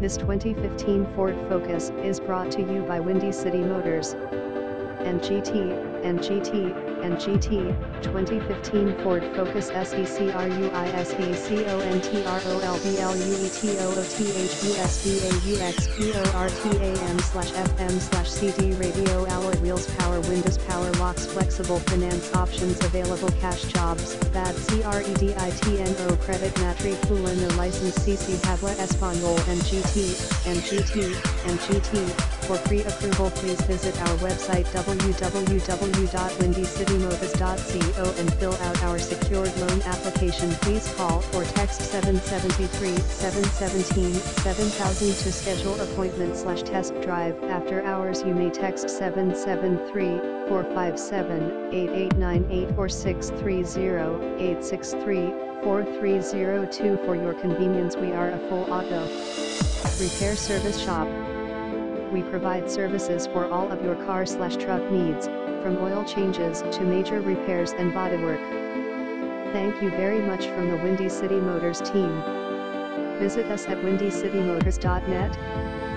This 2015 Ford Focus is brought to you by Windy City Motors. NGT, NGT, NGT, 2015 Ford Focus SECRUISACONTROLBLUETOOTHUSBAUXPORTAM slash FM slash CD radio alloy wheels power windows power locks flexible finance options available cash jobs bad CREDITNO credit matriculano license CC Habla Espanol NGT, NGT, NGT, for pre-approval please visit our website www.windycitymotors.co and fill out our secured loan application. Please call or text 773-717-7000 to schedule appointment slash test drive. After hours you may text 773-457-8898 or 630-863-4302 for your convenience we are a full auto repair service shop. We provide services for all of your car slash truck needs, from oil changes to major repairs and bodywork. Thank you very much from the Windy City Motors team. Visit us at windycitymotors.net.